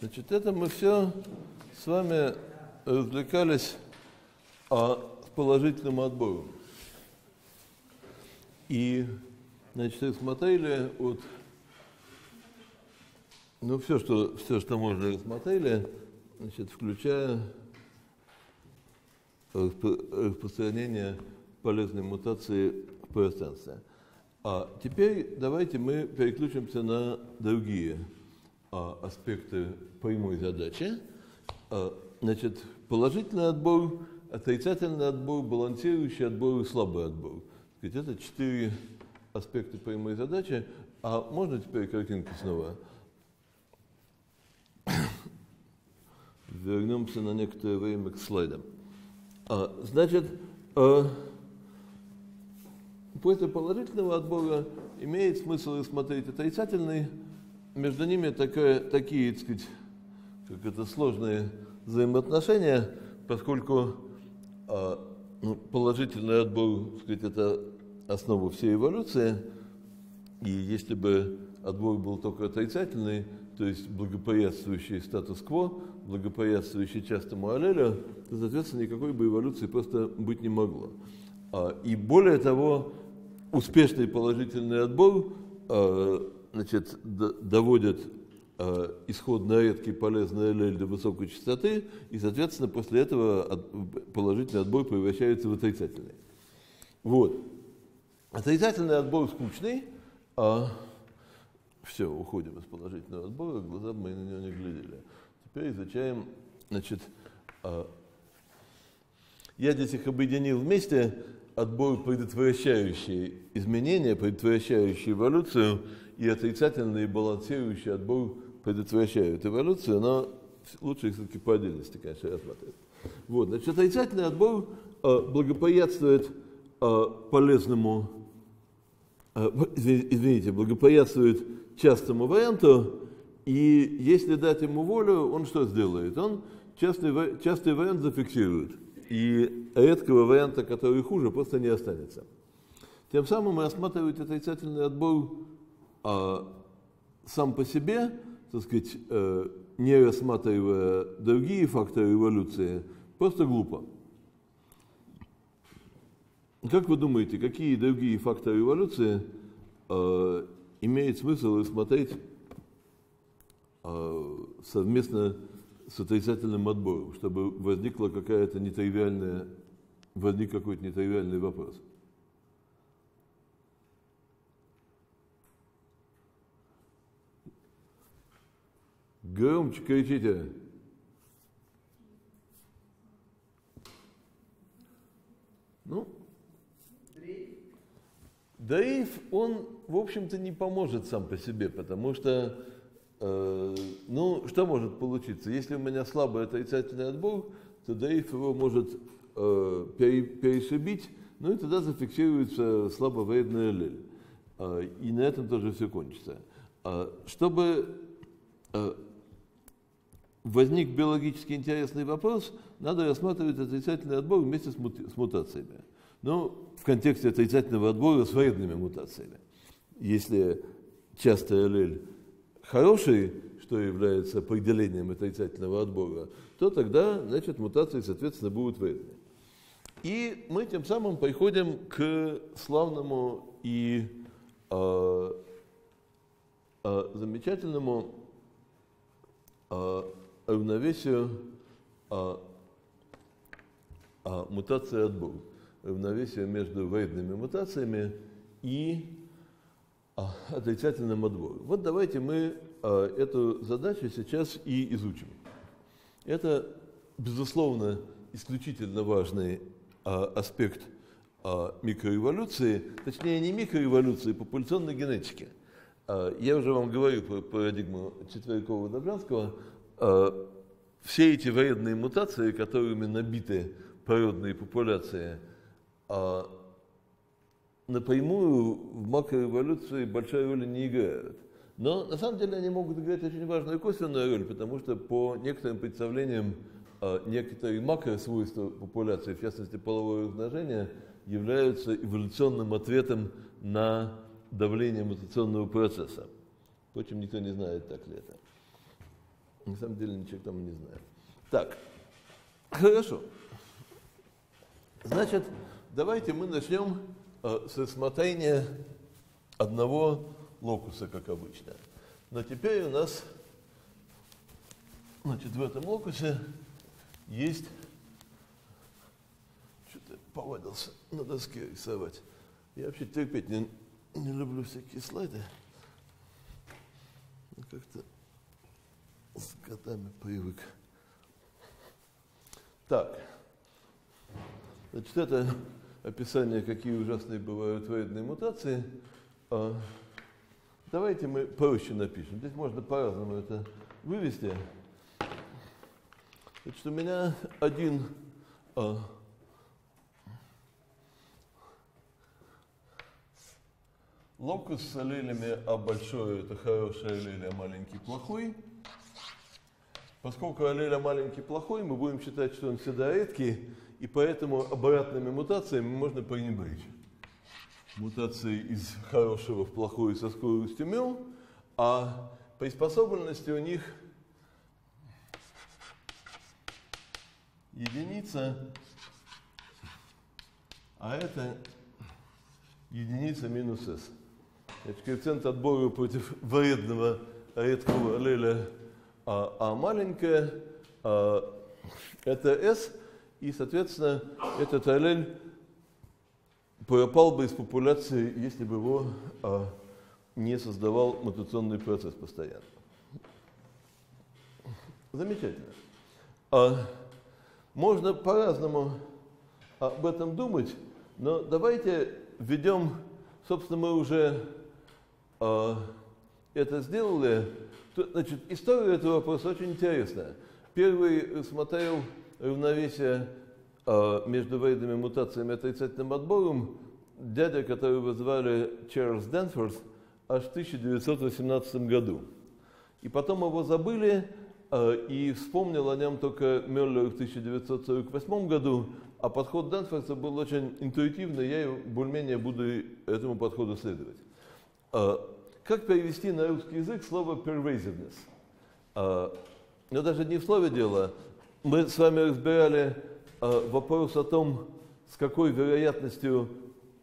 Значит, это мы все с вами развлекались а, с положительным отбором. И, значит, смотрели от ну, все, что, все, что можно рассмотрели, значит, включая распространение полезной мутации в пространстве. А теперь давайте мы переключимся на другие аспекты прямой задачи. А, значит, положительный отбор, отрицательный отбор, балансирующий отбор и слабый отбор. Это четыре аспекта прямой задачи. А можно теперь картинку снова? Вернемся на некоторое время к слайдам. А, значит, а, после положительного отбора имеет смысл рассмотреть отрицательный. Между ними такая, такие, так сказать, как это сложные взаимоотношения, поскольку а, ну, положительный отбор, так сказать, это основа всей эволюции. И если бы отбор был только отрицательный, то есть благоприятствующий статус-кво, благоприятствующий частому аллелю, то, соответственно, никакой бы эволюции просто быть не могло. А, и более того, успешный положительный отбор значит, доводит а, исходно редкий полезный аллель до высокой частоты, и, соответственно, после этого положительный отбор превращается в отрицательный. Вот. Отрицательный отбор скучный, а все, уходим из положительного отбора, глаза мы на него не глядели. Теперь изучаем, значит, а, я здесь их объединил вместе, отбор, предотвращающий изменения, предотвращающий эволюцию, и отрицательный и балансирующий отбор предотвращают эволюцию, но лучше все-таки по отдельности, конечно, рассматривать. Вот, значит, отрицательный отбор э, благоприятствует э, полезному, э, извините, благоприятствует частому варианту, и если дать ему волю, он что сделает? Он частый, частый вариант зафиксирует, и редкого варианта, который хуже, просто не останется. Тем самым рассматривать отрицательный отбор а, сам по себе, так сказать, э, не рассматривая другие факторы эволюции, просто глупо. Как вы думаете, какие другие факторы эволюции э, имеет смысл рассмотреть э, совместно с отрицательным отбором, чтобы возникла какая-то нетривиальная, возник какой-то нетривиальный вопрос. Громче кричите. Ну, дрейф, он в общем-то, не поможет сам по себе, потому что, ну, что может получиться? Если у меня слабый отрицательный отбор, то дрейф его может э, перешибить, ну и тогда зафиксируется слабовредный аллель. Э, и на этом тоже все кончится. Э, чтобы э, возник биологически интересный вопрос, надо рассматривать отрицательный отбор вместе с, мут, с мутациями. Ну, в контексте отрицательного отбора с вредными мутациями если частый аллель хороший, что является определением отрицательного отбора, то тогда, значит, мутации, соответственно, будут вредны. И мы тем самым приходим к славному и э, э, замечательному э, равновесию э, э, мутации отбор. Равновесие между вредными мутациями и отрицательным отбором. Вот давайте мы а, эту задачу сейчас и изучим. Это, безусловно, исключительно важный а, аспект микроэволюции, точнее не микроэволюции, популяционной генетики. Я уже вам говорю про парадигму Четверякова-Добрянского. Все эти вредные мутации, которыми набиты природные популяции, напрямую в макроэволюции большой роли не играют. Но на самом деле они могут играть очень важную косвенную роль, потому что по некоторым представлениям а, некоторые макросвойства популяции, в частности половое размножение, являются эволюционным ответом на давление мутационного процесса. Впрочем, никто не знает, так ли это. На самом деле ничего там не знаю. Так, хорошо. Значит, давайте мы начнем э, с рассмотрения одного локуса, как обычно. Но теперь у нас, значит, в этом локусе есть, что-то повадился на доске рисовать. Я вообще терпеть не, не люблю всякие слайды. Как-то с годами привык. Так, значит, это описание, какие ужасные бывают вредные мутации. А, давайте мы проще напишем. Здесь можно по-разному это вывести. Значит, у меня один а, локус с аллелями, а большой это хороший аллель, а маленький плохой. Поскольку аллель маленький плохой, мы будем считать, что он всегда редкий, и поэтому обратными мутациями можно пренебречь. Мутации из хорошего в плохое со скоростью мел, а приспособленности у них единица, а это единица минус s. Значит, коэффициент отбора против вредного редкого аллеля а, а маленькая а, это s, и, соответственно, этот аллель пропал бы из популяции, если бы его а, не создавал мутационный процесс постоянно. Замечательно. А, можно по-разному об этом думать, но давайте введем, собственно, мы уже а, это сделали. Значит, история этого вопроса очень интересная. Первый смотрел равновесие а, между вредными мутациями и отрицательным отбором дядя, которого звали Чарльз Дэнфорд, аж в 1918 году. И потом его забыли, а, и вспомнил о нем только Мюллер в 1948 году, а подход Дэнфорда был очень интуитивный, я более-менее буду этому подходу следовать. А, как перевести на русский язык слово pervasiveness? Но даже не в слове дело, мы с вами разбирали э, вопрос о том, с какой вероятностью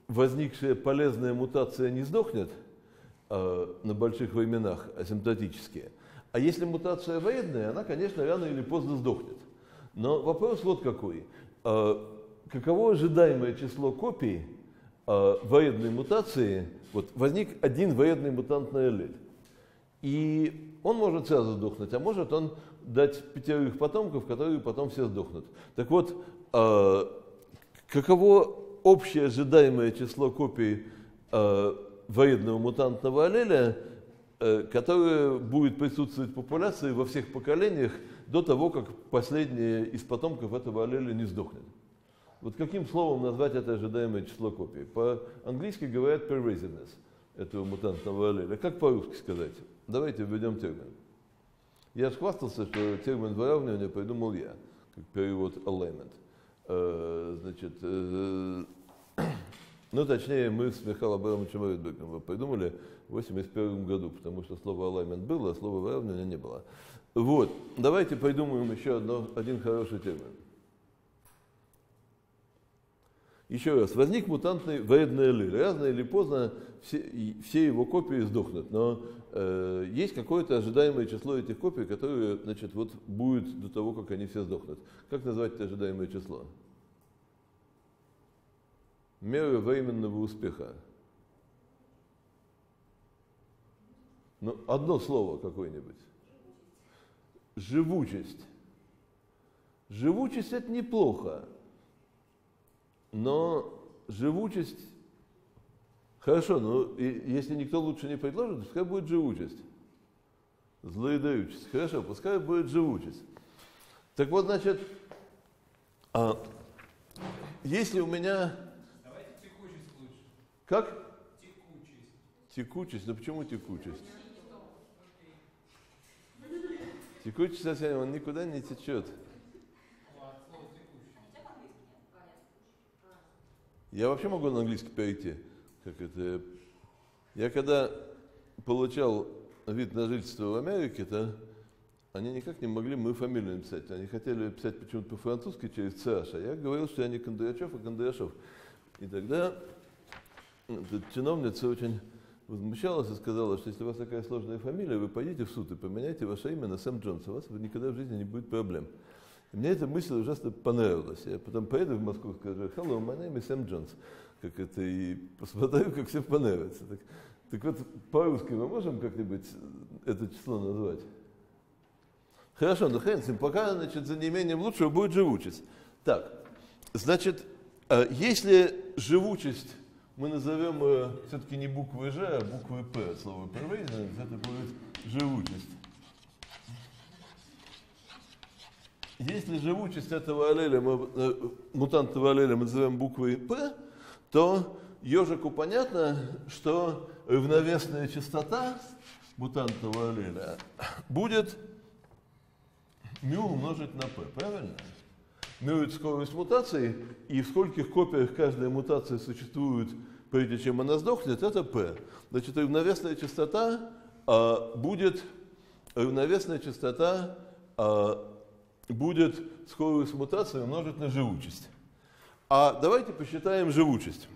возникшая полезная мутация не сдохнет э, на больших временах асимптотически. А если мутация вредная, она, конечно, рано или поздно сдохнет. Но вопрос вот какой. Э, каково ожидаемое число копий вредной мутации? Вот возник один вредный мутантный аллель. И он может сразу сдохнуть, а может он дать пятерых потомков, которые потом все сдохнут. Так вот, э, каково общее ожидаемое число копий э, вредного мутантного аллеля, э, которое будет присутствовать в популяции во всех поколениях до того, как последнее из потомков этого аллеля не сдохнет. Вот каким словом назвать это ожидаемое число копий? По-английски говорят pervasiveness этого мутантного аллеля. Как по-русски сказать? Давайте введем термин. Я хвастался, что термин выравнивания придумал я, как перевод alignment. Значит, ну, точнее, мы с Михаилом Абрамовичем Рыдбеком его придумали в 1981 году, потому что слово alignment было, а слова выравнивания не было. Вот, давайте придумаем еще одно, один хороший термин. Еще раз, возник мутантный вредный аллель. Рано или поздно все, все его копии сдохнут, но э, есть какое-то ожидаемое число этих копий, которые значит, вот, будет до того, как они все сдохнут. Как назвать это ожидаемое число? Мера временного успеха. Ну, одно слово какое-нибудь. Живучесть. Живучесть это неплохо. Но живучесть, хорошо, но если никто лучше не предложит, пускай будет живучесть. Злоедаючесть. Хорошо, пускай будет живучесть. Так вот, значит, а, если у меня... Давайте текучесть лучше. Как? Текучесть. Текучесть. Ну почему текучесть? Текучесть совсем, он никуда не течет. Я вообще могу на английский перейти. Как это? Я когда получал вид на жительство в Америке, то они никак не могли мою фамилию написать. Они хотели писать почему-то по-французски через ЦH, а я говорил, что я не Кондрачев, а Кондрашов. И тогда эта чиновница очень возмущалась и сказала, что если у вас такая сложная фамилия, вы пойдите в суд и поменяйте ваше имя на Сэм Джонс, у вас никогда в жизни не будет проблем. И мне эта мысль ужасно понравилась. Я потом поеду в Москву и скажу, hello, my name is Сэм Джонс. Как это, и посмотрю, как всем понравится. Так, так вот, по-русски мы можем как-нибудь это число назвать? Хорошо, ну хрен с ним, пока, значит, за неимением лучшего будет живучесть. Так, значит, э, если живучесть мы назовем ее все-таки не буквой Ж, а буквой П, слово pervasiveness, это будет живучесть. Если живучесть этого аллеля, мы, э, мутантного аллеля мы назовем буквой П, то ежику понятно, что равновесная частота мутантного аллеля будет μ умножить на p, правильно? μ это скорость мутации, и в скольких копиях каждая мутация существует, прежде чем она сдохнет, это p. Значит, равновесная частота а, будет, равновесная частота а, будет скорость мутации умножить на живучесть. А давайте посчитаем живучесть.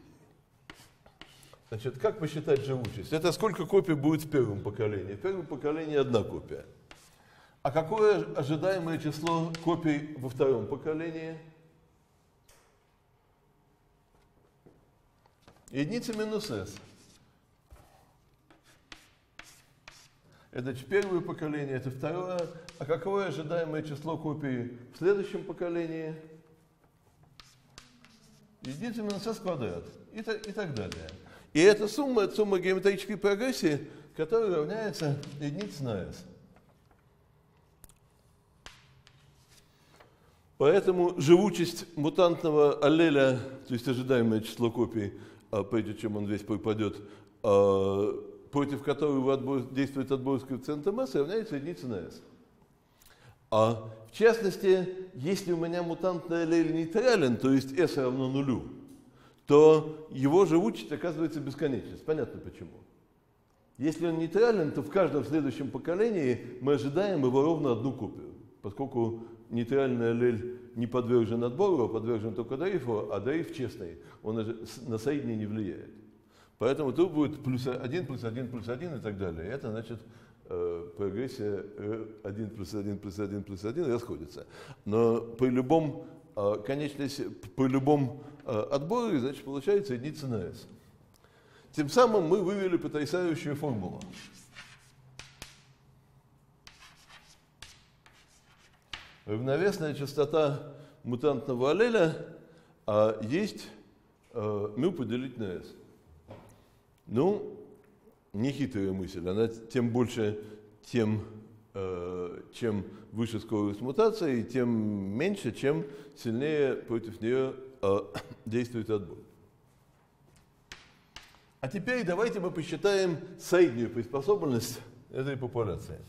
Значит, как посчитать живучесть? Это сколько копий будет в первом поколении? В первом поколении одна копия. А какое ожидаемое число копий во втором поколении? Единица минус s. Это первое поколение, это второе. А какое ожидаемое число копий в следующем поколении? Единица минус s квадрат. И, так, и так далее. И эта сумма, сумма геометрической прогрессии, которая равняется единице на s. Поэтому живучесть мутантного аллеля, то есть ожидаемое число копий, а, прежде чем он весь пропадет, а, против которого отбор, действует отбор коэффициента массы, равняется единице на s. А в частности, если у меня мутантный аллель нейтрален, то есть s равно нулю, то его живучесть оказывается бесконечность. Понятно почему. Если он нейтрален, то в каждом следующем поколении мы ожидаем его ровно одну копию, поскольку нейтральный аллель не подвержен отбору, а подвержен только дрейфу, а дрейф честный, он на соединение не влияет. Поэтому тут будет плюс 1, плюс 1, плюс 1 и так далее. Это значит прогрессия 1 плюс 1 плюс 1 плюс 1 расходится. Но при любом, э, конечности, при любом э, отборе, значит, получается единица на s. Тем самым мы вывели потрясающую формулу. равновесная частота мутантного аллеля а есть а, μ поделить на s. Ну, не хитрая мысль, она тем больше, тем, э, чем выше скорость мутации, тем меньше, чем сильнее против нее э, действует отбор. А теперь давайте мы посчитаем среднюю приспособленность этой популяции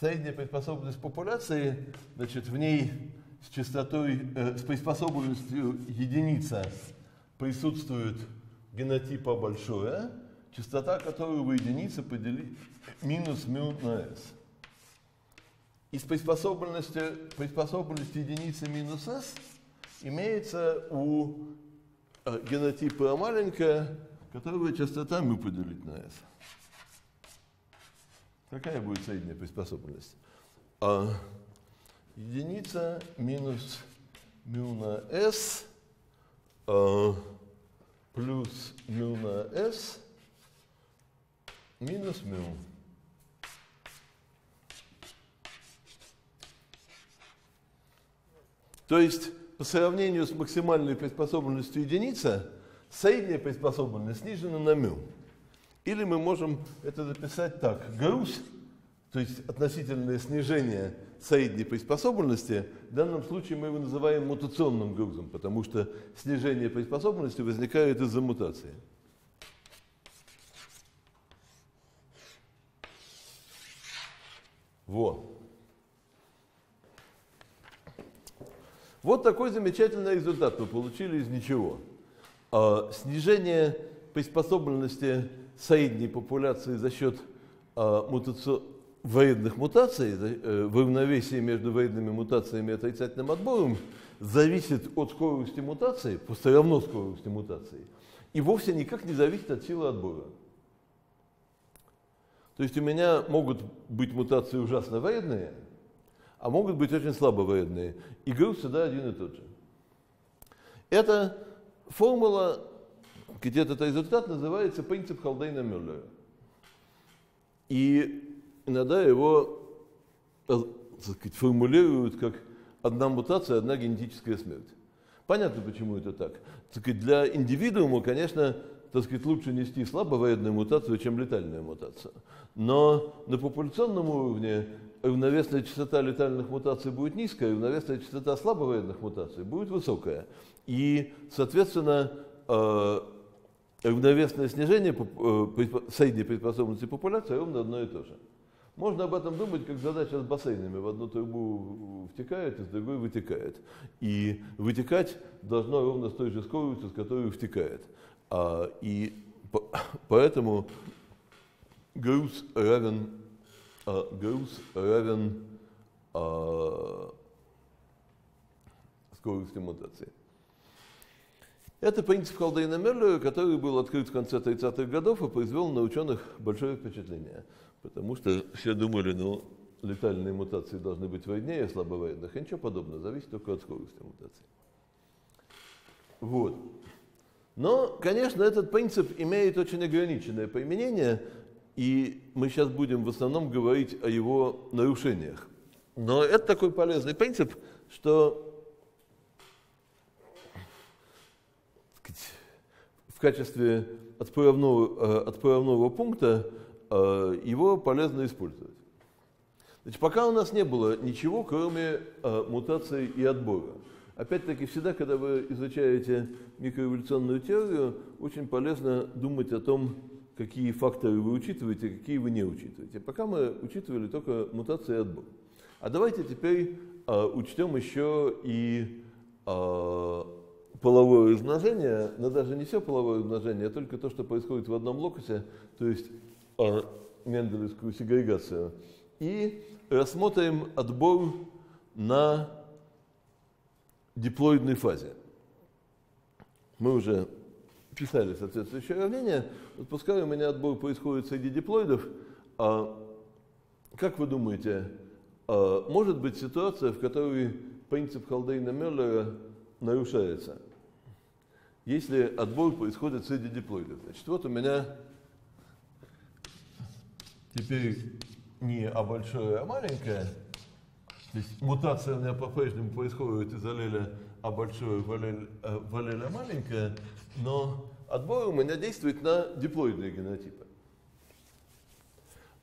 средняя приспособленность популяции, значит, в ней с частотой, э, с приспособленностью единица присутствует генотипа большое, частота которую вы единицы поделить минус μ на s. И с приспособленностью, приспособленностью единицы минус s имеется у э, генотипа маленькая, которая частота μ поделить на s. Какая будет средняя приспособленность? А, единица минус μ на s а, плюс μ на s минус μ. То есть по сравнению с максимальной приспособленностью единица, средняя приспособленность снижена на μ. Или мы можем это записать так. Груз, то есть относительное снижение средней приспособленности, в данном случае мы его называем мутационным грузом, потому что снижение приспособленности возникает из-за мутации. Вот. Вот такой замечательный результат мы получили из ничего. А, снижение приспособленности средней популяции за счет а, мутаци... военных мутаций, э, в равновесии между военными мутациями и отрицательным отбором зависит от скорости мутации, просто равно скорости мутации, и вовсе никак не зависит от силы отбора. То есть у меня могут быть мутации ужасно вредные, а могут быть очень слабо вредные. И груз всегда один и тот же. Эта формула, где-то этот результат называется принцип Халдейна Мюллера. И иногда его э, сказать, формулируют как одна мутация, одна генетическая смерть. Понятно, почему это так. так для индивидуума, конечно, так сказать, лучше нести слабовредную мутацию, чем летальная мутация. Но на популяционном уровне равновесная частота летальных мутаций будет низкая, равновесная частота слабовредных мутаций будет высокая. И, соответственно, э, равновесное снижение э, средней предспособности популяции ровно одно и то же. Можно об этом думать, как задача с бассейнами. В одну трубу втекает, из другой вытекает. И вытекать должно ровно с той же скоростью, с которой втекает. А, и по, поэтому груз равен, а, груз равен а, скорости мутации. Это принцип Халдейна Мерлера, который был открыт в конце 30-х годов и произвел на ученых большое впечатление. Потому что все думали, ну, летальные мутации должны быть вреднее слабовредных, и ничего подобного, зависит только от скорости мутации. Вот. Но, конечно, этот принцип имеет очень ограниченное применение, и мы сейчас будем в основном говорить о его нарушениях. Но это такой полезный принцип, что в качестве отправного, э, отправного пункта э, его полезно использовать. Значит, пока у нас не было ничего, кроме э, мутаций и отбора. Опять-таки, всегда, когда вы изучаете микроэволюционную теорию, очень полезно думать о том, какие факторы вы учитываете, какие вы не учитываете. Пока мы учитывали только мутации и отбор. А давайте теперь э, учтем еще и э, половое размножение, но даже не все половое размножение, а только то, что происходит в одном локусе, то есть э, менделевскую сегрегацию. И рассмотрим отбор на диплоидной фазе. Мы уже писали соответствующее уравнение. Вот пускай у меня отбор происходит среди диплоидов, а как вы думаете, а может быть ситуация, в которой принцип Халдейна Мюллера нарушается? если отбор происходит среди диплоидов. Значит, вот у меня теперь не А большое, а маленькое. То есть мутация у меня по-прежнему происходит из аллеля А большое в аллель, э, в аллель А но отбор у меня действует на диплоидные генотипы.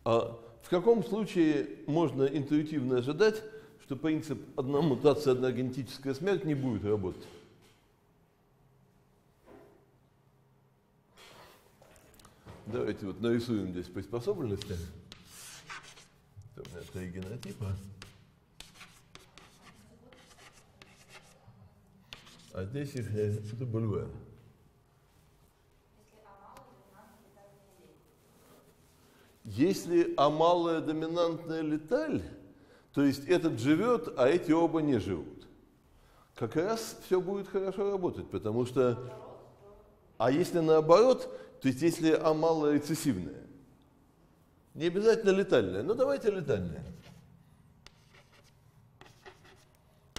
А в каком случае можно интуитивно ожидать, что принцип одна мутация, одна генетическая смерть не будет работать? Давайте вот нарисуем здесь приспособленности. Это у меня три генотипа. А здесь их это бульвар. Если амалая доминантная леталь, то есть этот живет, а эти оба не живут, как раз все будет хорошо работать, потому что... А если наоборот, то есть если А малорецессивная, не обязательно летальная, но давайте летальная.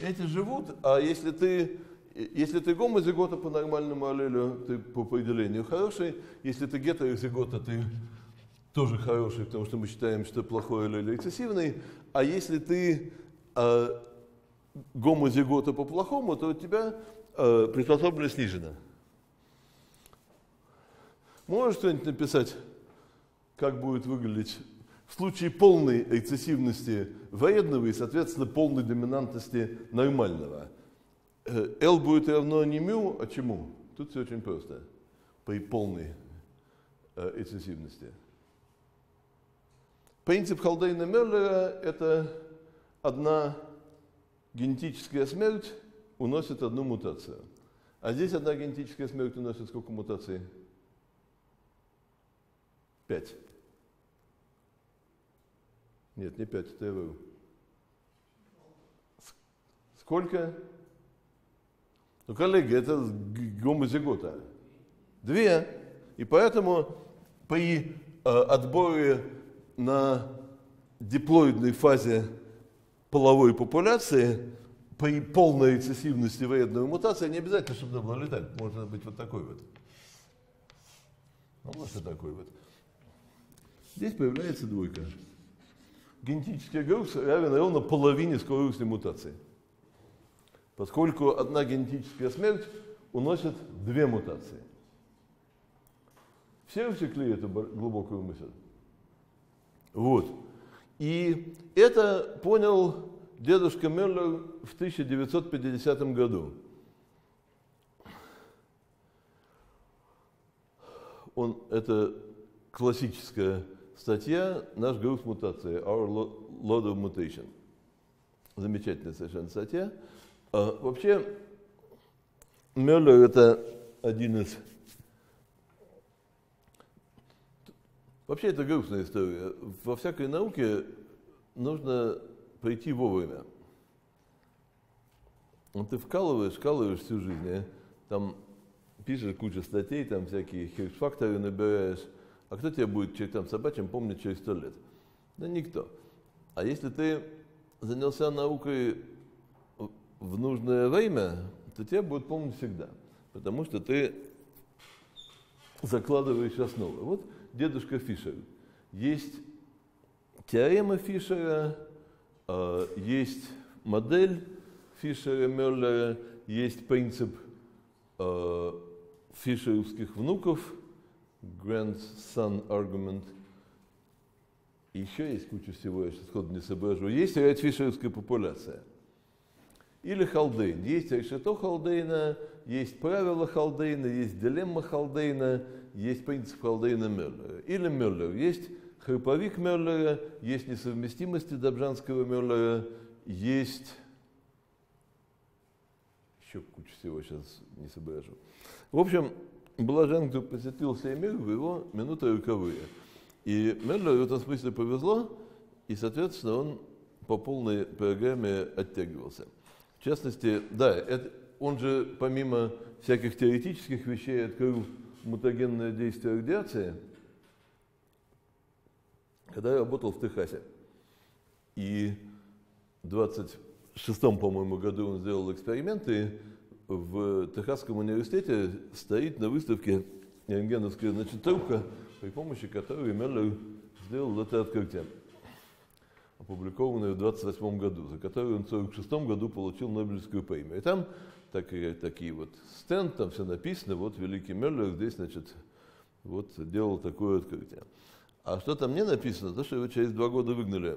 Эти живут, а если ты, если ты гомозигота по нормальному аллелю, ты по определению хороший, если ты гетерозигота, ты тоже хороший, потому что мы считаем, что плохой аллель рецессивный, а если ты э, гомозигота по плохому, то у тебя э, приспособленность снижена. Можешь что-нибудь написать, как будет выглядеть в случае полной рецессивности вредного и, соответственно, полной доминантности нормального? L э, будет равно не μ, а чему? Тут все очень просто. При полной э, рецессивности. Принцип Халдейна Меллера – это одна генетическая смерть уносит одну мутацию. А здесь одна генетическая смерть уносит сколько мутаций? 5. Нет, не 5, это ЭВУ. Сколько? Ну, коллеги, это гомозигота. Две. И поэтому при э, отборе на диплоидной фазе половой популяции при полной рецессивности вредной мутации не обязательно, чтобы она была летать. Может быть вот такой вот. Ну, вот такой вот. Здесь появляется двойка. Генетический груз равен ровно половине скорости мутации. Поскольку одна генетическая смерть уносит две мутации. Все усекли эту глубокую мысль? Вот. И это понял дедушка Мюллер в 1950 году. Он, это классическая статья «Наш груз мутации», «Our Load of Mutation». Замечательная совершенно статья. А, вообще, Мюллер – это один из Вообще это грустная история. Во всякой науке нужно прийти вовремя. Ну, ты вкалываешь, вкалываешь всю жизнь, а? там пишешь кучу статей, там всякие хирш-факторы набираешь, а кто тебя будет через там собачьим помнить через сто лет? Да никто. А если ты занялся наукой в нужное время, то тебя будут помнить всегда, потому что ты закладываешь основы. Вот дедушка Фишер. Есть теорема Фишера, э, есть модель Фишера-Мюллера, есть принцип э, фишеровских внуков, grandson argument, еще есть куча всего, я сейчас сходу не соображу. Есть ряд фишеровская популяция. Или Халдейн. Есть решето Халдейна, есть правила Халдейна, есть дилемма Халдейна, есть принцип Халдейна Мюллера. Или Мюллер. Есть храповик Мюллера, есть несовместимости Добжанского Мюллера, есть еще куча всего сейчас не соображу. В общем, Блаженко посетил сей мир в его минуты роковые. И Мюллеру в этом смысле повезло, и, соответственно, он по полной программе оттягивался. В частности, да, это, он же помимо всяких теоретических вещей открыл мутагенное действие радиации, когда я работал в Техасе. И в 26-м, по-моему, году он сделал эксперименты, в Техасском университете стоит на выставке рентгеновская значит, трубка, при помощи которой Меллер сделал это открытие, опубликованное в 28 году, за которое он в 46 году получил Нобелевскую премию. И там такие, такие вот стенд, там все написано, вот великий Мюллер здесь, значит, вот делал такое открытие. А что там не написано, то, что его через два года выгнали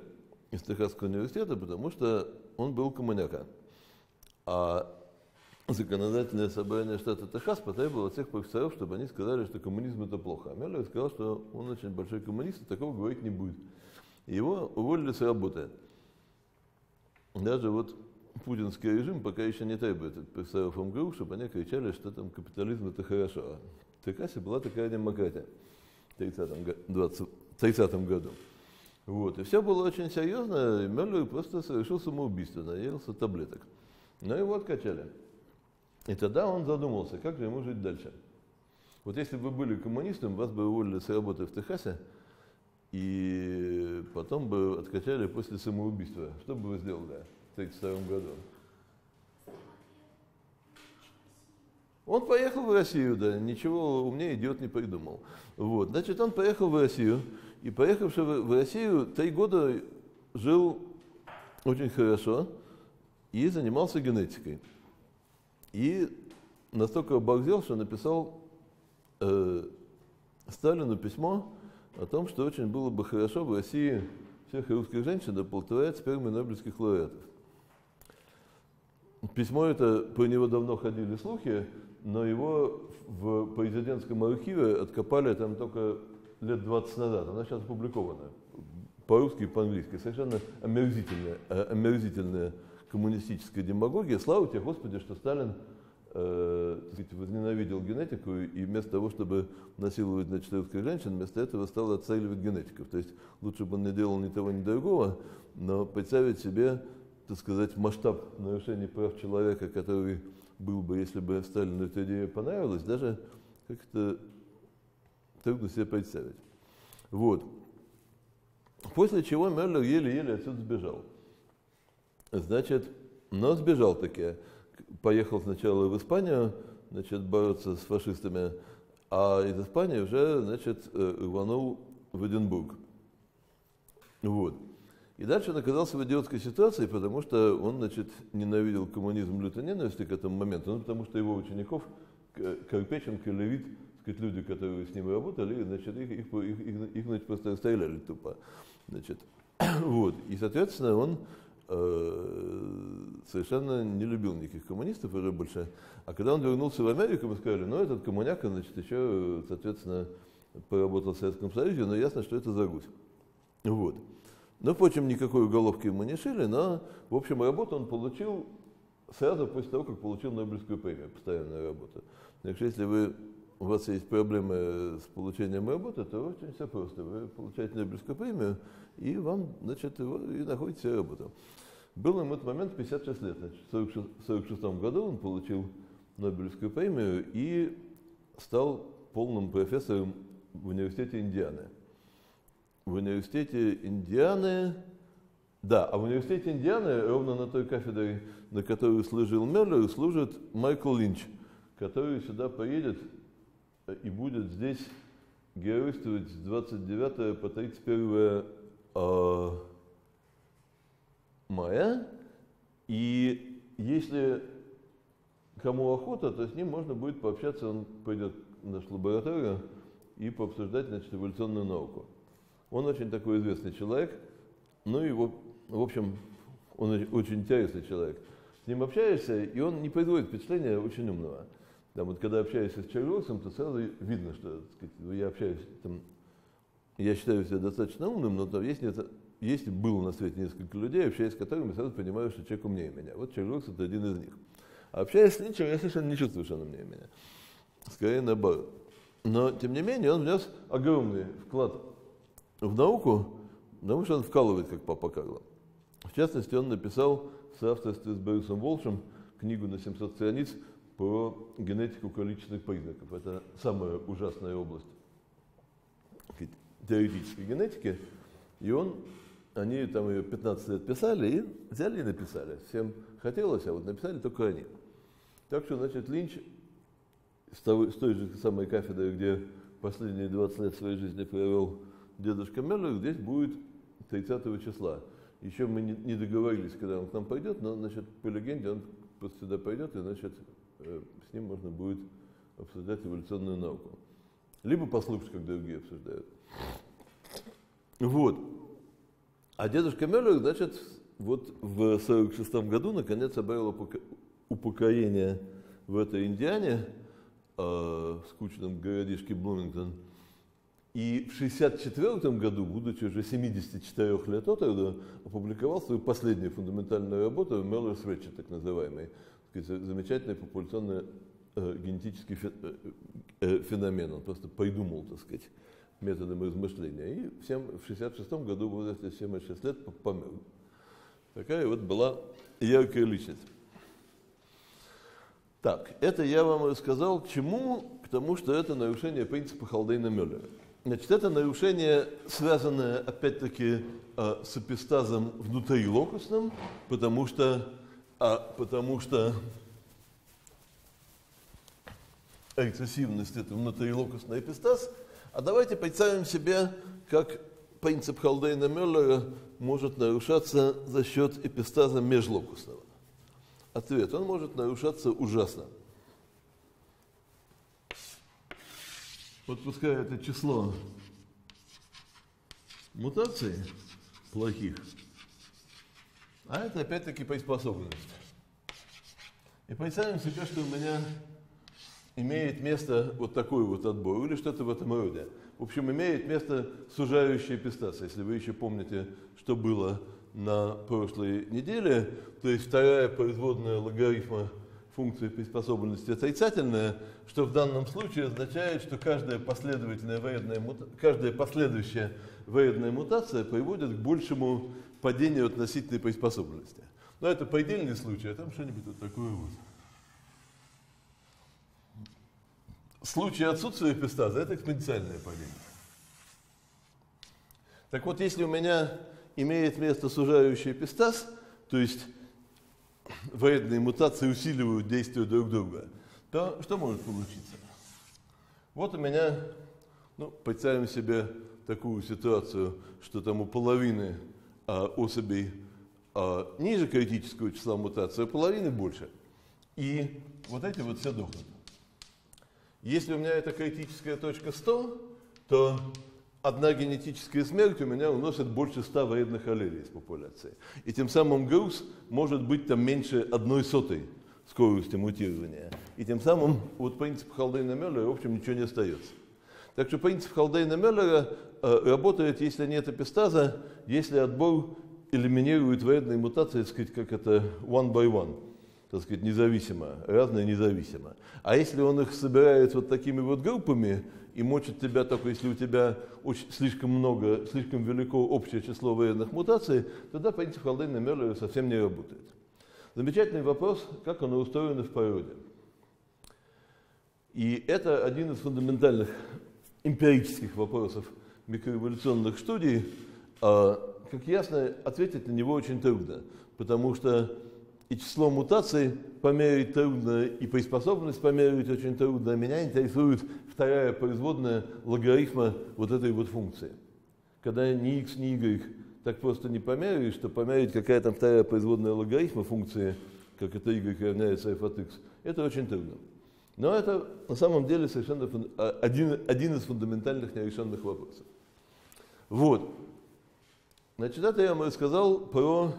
из Техасского университета, потому что он был коммуняка. А законодательное собрание штата Техас потребовало от всех профессоров, чтобы они сказали, что коммунизм это плохо. А Мюллер сказал, что он очень большой коммунист, и такого говорить не будет. Его уволили с работы. Даже вот путинский режим пока еще не требует профессоров МГУ, чтобы они кричали, что там капитализм это хорошо. В Техасе была такая демократия в 30 30 году. Вот. И все было очень серьезно, и Мюллер просто совершил самоубийство, наелся таблеток. Но его откачали. И тогда он задумался, как же ему жить дальше. Вот если бы вы были коммунистом, вас бы уволили с работы в Техасе, и потом бы откачали после самоубийства. Что бы вы сделали? 1932 году. Он поехал в Россию, да, ничего умнее идиот не придумал. Вот, значит, он поехал в Россию, и поехавший в Россию три года жил очень хорошо и занимался генетикой. И настолько оборзел, что написал э, Сталину письмо о том, что очень было бы хорошо в России всех русских женщин оплодотворять спермы нобелевских лауреатов. Письмо это, по него давно ходили слухи, но его в президентском архиве откопали там только лет 20 назад. Она сейчас опубликована по-русски и по-английски. Совершенно омерзительная, э, омерзительная коммунистическая демагогия. Слава тебе, Господи, что Сталин сказать, возненавидел генетику и вместо того, чтобы насиловать значит, русских женщин, вместо этого стал отстреливать генетиков. То есть лучше бы он не делал ни того, ни другого, но представить себе, так сказать, масштаб нарушений прав человека, который был бы, если бы Сталину эта идея понравилась, даже как-то трудно себе представить. Вот. После чего Мерлер еле-еле отсюда сбежал. Значит, но сбежал таки. Поехал сначала в Испанию, значит, бороться с фашистами, а из Испании уже, значит, э, рванул в Эдинбург. Вот. И дальше он оказался в идиотской ситуации, потому что он, значит, ненавидел коммунизм лютой ненависти к этому моменту, ну, потому что его учеников, Карпеченко, Левит, сказать, люди, которые с ним работали, значит, их, их, их, их, их значит, просто расстреляли тупо. Значит, вот. И, соответственно, он совершенно не любил никаких коммунистов уже больше. А когда он вернулся в Америку, мы сказали, ну, этот коммуняка, значит, еще, соответственно, поработал в Советском Союзе, но ясно, что это за Русь. Вот. Но, впрочем, никакой уголовки ему не шили, но, в общем, работу он получил сразу после того, как получил Нобелевскую премию, постоянную работу. Так что, если вы, у вас есть проблемы с получением работы, то очень все просто. Вы получаете Нобелевскую премию, и вам, значит, и находите работу. Был ему этот момент 56 лет. Значит, в 1946 году он получил Нобелевскую премию и стал полным профессором в университете Индианы в университете Индианы, да, а в университете Индианы, ровно на той кафедре, на которой служил Мерлер, служит Майкл Линч, который сюда поедет и будет здесь геройствовать с 29 по 31 э, мая. И если кому охота, то с ним можно будет пообщаться, он пойдет в нашу лабораторию и пообсуждать значит, эволюционную науку. Он очень такой известный человек, ну и, в общем, он очень интересный человек. С ним общаешься, и он не производит впечатления очень умного. Там, вот, когда общаешься с Чарльзом, то сразу видно, что сказать, я общаюсь, там, я считаю себя достаточно умным, но там есть, есть было на свете несколько людей, общаясь с которыми, сразу понимаю, что человек умнее меня. Вот Чарльз это один из них. А общаясь с Линчем, я совершенно не чувствую, что он умнее меня. Скорее наоборот. Но, тем не менее, он внес огромный вклад в науку, потому что он вкалывает, как папа Карло. В частности, он написал в соавторстве с Борисом Волшем книгу на 700 страниц про генетику количественных признаков. Это самая ужасная область теоретической генетики. И он, они там ее 15 лет писали и взяли и написали. Всем хотелось, а вот написали только они. Так что, значит, Линч с той, с той же самой кафедры, где последние 20 лет своей жизни провел дедушка Мерлер здесь будет 30 числа. Еще мы не, не договорились, когда он к нам пойдет, но значит, по легенде он просто сюда пойдет, и значит, э, с ним можно будет обсуждать эволюционную науку. Либо послушать, как другие обсуждают. Вот. А дедушка Мерлер, значит, вот в 46 году наконец обрел упокоение в этой Индиане, э, скучном городишке Блумингтон – и в 1964 году, будучи уже 74 лет от роду, опубликовал свою последнюю фундаментальную работу Меллерс Ретчи, так называемый, сказать, замечательный популяционный э, генетический фе, э, э, феномен. Он просто придумал, так сказать, методом размышления. И в 1966 году, в возрасте 76 лет, помер. Такая вот была яркая личность. Так, это я вам рассказал к чему? К тому, что это нарушение принципа Халдейна Мюллера. Значит, это нарушение, связанное, опять-таки, э, с эпистазом внутрилокусным, потому что, а, потому что рецессивность – это внутрилокусный эпистаз. А давайте представим себе, как принцип Халдейна Мюллера может нарушаться за счет эпистаза межлокусного. Ответ – он может нарушаться ужасно. вот пускай это число мутаций плохих, а это опять-таки приспособленность. И представим себе, что у меня имеет место вот такой вот отбор или что-то в этом роде. В общем, имеет место сужающая пистация. Если вы еще помните, что было на прошлой неделе, то есть вторая производная логарифма функция приспособленности отрицательная, что в данном случае означает, что каждая последовательная вредная каждая последующая вредная мутация приводит к большему падению относительной приспособленности. Но это предельный случай, а там что-нибудь вот такое вот. Случай отсутствия эпистаза – это экспоненциальное падение. Так вот, если у меня имеет место сужающий эпистаз, то есть вредные мутации усиливают действие друг друга, то что может получиться? Вот у меня, ну, представим себе такую ситуацию, что там у половины а, особей а, ниже критического числа мутаций, а половины больше. И вот эти вот все дохнут. Если у меня эта критическая точка 100, то одна генетическая смерть у меня уносит больше 100 вредных аллелей из популяции. И тем самым груз может быть там меньше одной сотой скорости мутирования. И тем самым вот принцип Халдейна Меллера, в общем, ничего не остается. Так что принцип Халдейна Меллера э, работает, если нет эпистаза, если отбор элиминирует вредные мутации, так сказать, как это one by one, так сказать, независимо, разные независимо. А если он их собирает вот такими вот группами, и мочит тебя только если у тебя очень, слишком много, слишком велико общее число вредных мутаций, тогда принцип Халдейна Меллера совсем не работает. Замечательный вопрос, как оно устроено в природе. И это один из фундаментальных эмпирических вопросов микроэволюционных студий. А, как ясно, ответить на него очень трудно, потому что и число мутаций померить трудно, и приспособленность померить очень трудно. Меня интересует вторая производная логарифма вот этой вот функции. Когда ни x, ни y так просто не померяешь, что померить, какая там вторая производная логарифма функции, как это y равняется f от x, это очень трудно. Но это на самом деле совершенно а, один, один из фундаментальных нерешенных вопросов. Вот. Значит, это я вам рассказал про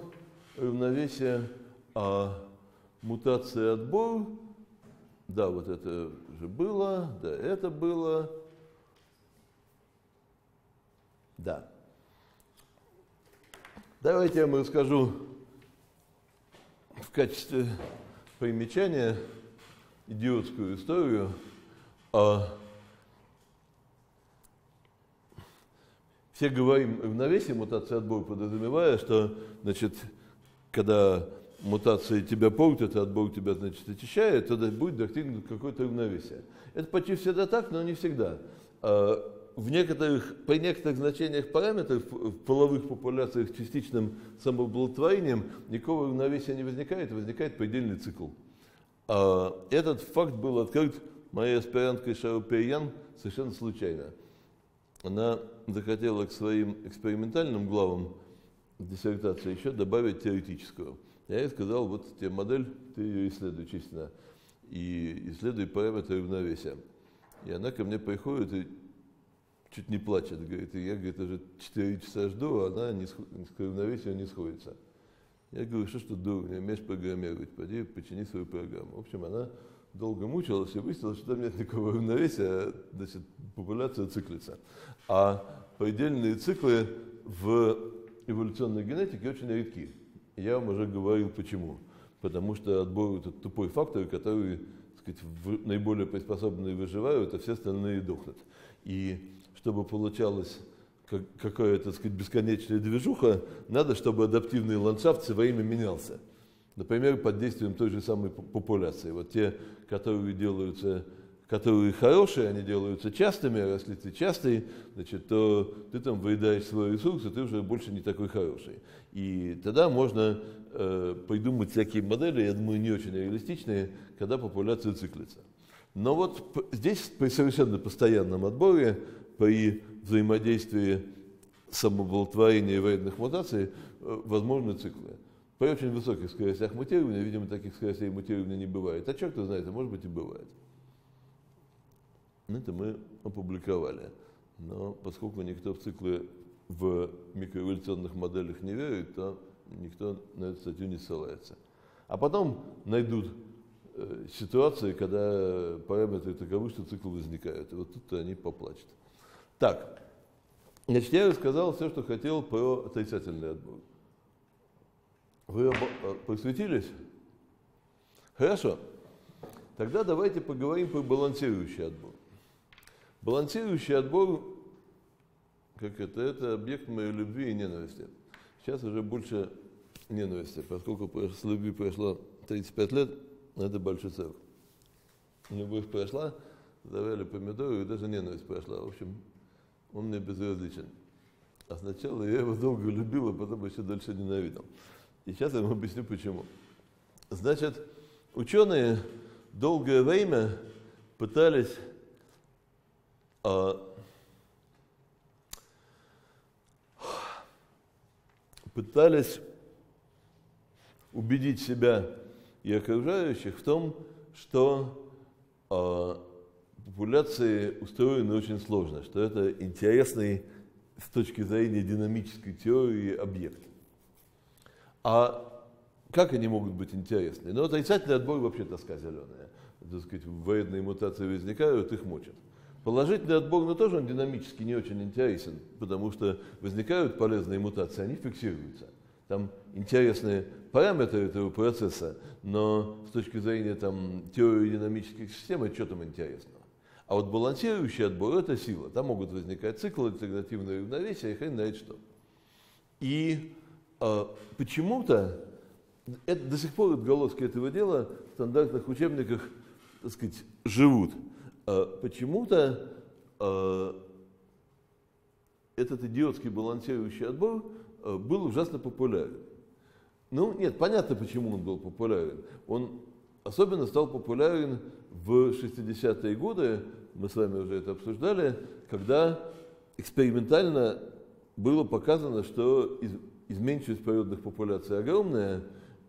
равновесие а, мутации отбор. Да, вот это же было, да, это было. Да. Давайте я вам расскажу в качестве примечания идиотскую историю о все говорим равновесие мутации отбора, подразумевая, что, значит, когда мутации тебя портят, а отбор тебя, значит, очищает, тогда будет достигнут какое-то равновесие. Это почти всегда так, но не всегда. А в некоторых, при некоторых значениях параметров в половых популяциях частичным самооплодотворением никакого равновесия не возникает, возникает предельный цикл. А этот факт был открыт моей аспиранткой Шарупеян совершенно случайно. Она захотела к своим экспериментальным главам диссертации еще добавить теоретическую. Я ей сказал, вот тебе модель, ты ее исследуй честно, и исследуй параметры равновесия. И она ко мне приходит и чуть не плачет, говорит, и я, говорит, уже 4 часа жду, а она не, к равновесию не сходится. Я говорю, что ж ты дур, не умеешь программировать, пойди почини свою программу. В общем, она долго мучилась и выяснилось, что там нет никакого равновесия, а, значит, популяция циклится. А предельные циклы в эволюционной генетике очень редки. Я вам уже говорил почему. Потому что отбор это тупой фактор, который сказать, наиболее приспособленные выживают, а все остальные дохнут. И чтобы получалась какая-то сказать, бесконечная движуха, надо, чтобы адаптивный ландшафт все время менялся. Например, под действием той же самой популяции. Вот те, которые делаются которые хорошие, они делаются частыми, а если ты частый, значит, то ты там выедаешь свой ресурс, и ты уже больше не такой хороший. И тогда можно э, придумать всякие модели, я думаю, не очень реалистичные, когда популяция циклится. Но вот здесь при совершенно постоянном отборе, при взаимодействии самооплодотворения и вредных мутаций, э, возможны циклы. При очень высоких скоростях мутирования, видимо, таких скоростей мутирования не бывает. А черт знает, а может быть и бывает. Ну, это мы опубликовали. Но поскольку никто в циклы в микроэволюционных моделях не верит, то никто на эту статью не ссылается. А потом найдут э, ситуации, когда параметры таковы, что циклы возникают. И вот тут они поплачут. Так, значит, я рассказал все, что хотел про отрицательный отбор. Вы э, просветились? Хорошо. Тогда давайте поговорим про балансирующий отбор. Балансирующий отбор, как это, это объект моей любви и ненависти. Сейчас уже больше ненависти, поскольку с любви прошло 35 лет, это большой срок. Любовь прошла, завяли помидоры, и даже ненависть прошла. В общем, он мне безразличен. А сначала я его долго любил, а потом еще дальше ненавидел. И сейчас я вам объясню почему. Значит, ученые долгое время пытались пытались убедить себя и окружающих в том, что э, популяции устроены очень сложно, что это интересный с точки зрения динамической теории объект. А как они могут быть интересны? Ну, отрицательный отбор вообще тоска зеленая. Так сказать, военные мутации возникают, их мочат. Положительный отбор, но тоже он динамически не очень интересен, потому что возникают полезные мутации, они фиксируются. Там интересные параметры этого процесса, но с точки зрения там, теории динамических систем, что там интересного. А вот балансирующий отбор – это сила. Там могут возникать циклы, интегративное равновесие, и хрен знает что. И э, почему-то это, до сих пор отголоски этого дела в стандартных учебниках так сказать, живут. Э, почему-то э, этот идиотский балансирующий отбор э, был ужасно популярен. Ну, нет, понятно, почему он был популярен. Он особенно стал популярен в 60-е годы, мы с вами уже это обсуждали, когда экспериментально было показано, что изменчивость природных популяций огромная,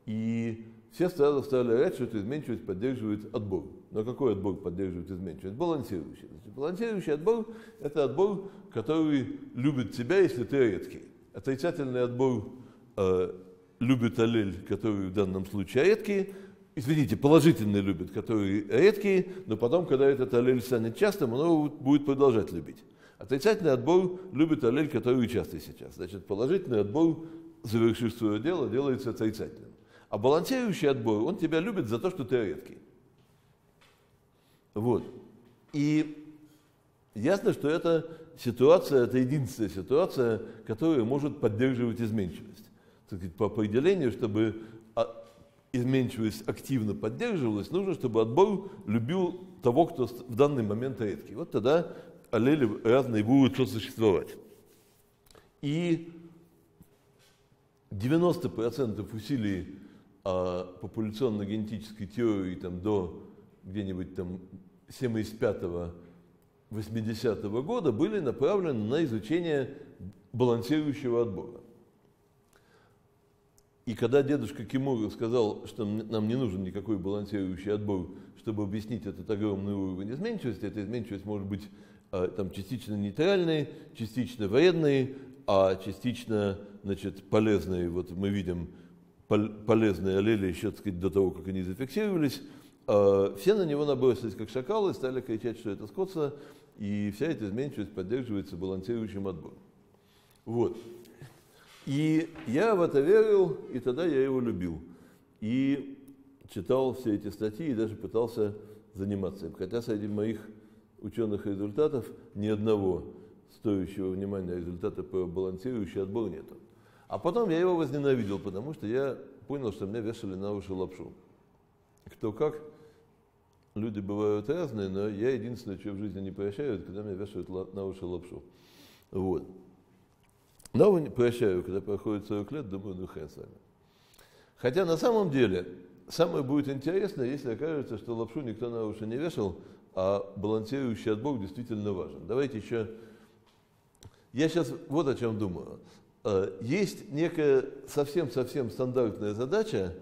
и все сразу стали орать, что эта изменчивость поддерживает отбор. Но какой отбор поддерживает изменчивость? Балансирующий. Значит, балансирующий отбор – это отбор, который любит тебя, если ты редкий. Отрицательный отбор э, любит аллель, который в данном случае редкий. Извините, положительный любит, который редкий, но потом, когда этот аллель станет частым, он его будет продолжать любить. Отрицательный отбор любит аллель, который частый сейчас. Значит, положительный отбор, завершив свое дело, делается отрицательным. А балансирующий отбор, он тебя любит за то, что ты редкий. Вот. И ясно, что эта ситуация, это единственная ситуация, которая может поддерживать изменчивость. Так сказать, по определению, чтобы а, изменчивость активно поддерживалась, нужно, чтобы отбор любил того, кто в данный момент редкий. Вот тогда аллели разные будут существовать. И 90% усилий а популяционно-генетической теории там, до где-нибудь там 75-80 года были направлены на изучение балансирующего отбора. И когда дедушка Кимура сказал, что нам не нужен никакой балансирующий отбор, чтобы объяснить этот огромный уровень изменчивости, эта изменчивость может быть а, там, частично нейтральной, частично военной, а частично значит, полезной. Вот мы видим полезные аллели еще так сказать, до того, как они зафиксировались, а, все на него набросились как шакалы, стали кричать, что это скотство, и вся эта изменчивость поддерживается балансирующим отбором. Вот. И я в это верил, и тогда я его любил. И читал все эти статьи и даже пытался заниматься им. Хотя среди моих ученых результатов ни одного стоящего внимания результата по балансирующий отбор нету. А потом я его возненавидел, потому что я понял, что мне вешали на уши лапшу. Кто как, люди бывают разные, но я единственное, что в жизни не прощаю, это когда мне вешают на уши лапшу. Вот. Но прощаю, когда проходит 40 лет, думаю, ну хрен с вами. Хотя на самом деле самое будет интересно, если окажется, что лапшу никто на уши не вешал, а балансирующий отбор действительно важен. Давайте еще... Я сейчас вот о чем думаю. Э, есть некая совсем-совсем стандартная задача,